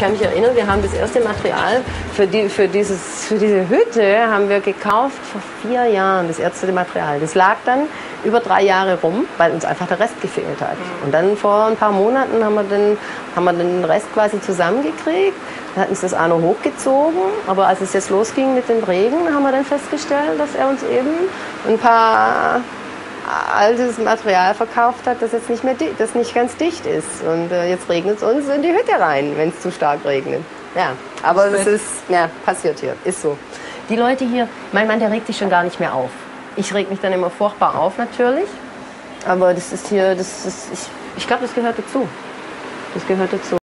kann mich erinnern, wir haben das erste Material für, die, für, dieses, für diese Hütte haben wir gekauft vor vier Jahren, das erste Material. Das lag dann über drei Jahre rum, weil uns einfach der Rest gefehlt hat. Und dann vor ein paar Monaten haben wir den, haben wir den Rest quasi zusammengekriegt. Dann hat uns das Arno hochgezogen, aber als es jetzt losging mit dem Regen, haben wir dann festgestellt, dass er uns eben ein paar altes Material verkauft hat, das jetzt nicht mehr das nicht ganz dicht ist. Und äh, jetzt regnet es uns in die Hütte rein, wenn es zu stark regnet. Ja, aber es ist, ja, passiert hier, ist so. Die Leute hier, mein Mann, der regt sich schon gar nicht mehr auf. Ich reg mich dann immer furchtbar auf, natürlich. Aber das ist hier, das ist, ich, ich glaube, das gehört dazu. Das gehört dazu.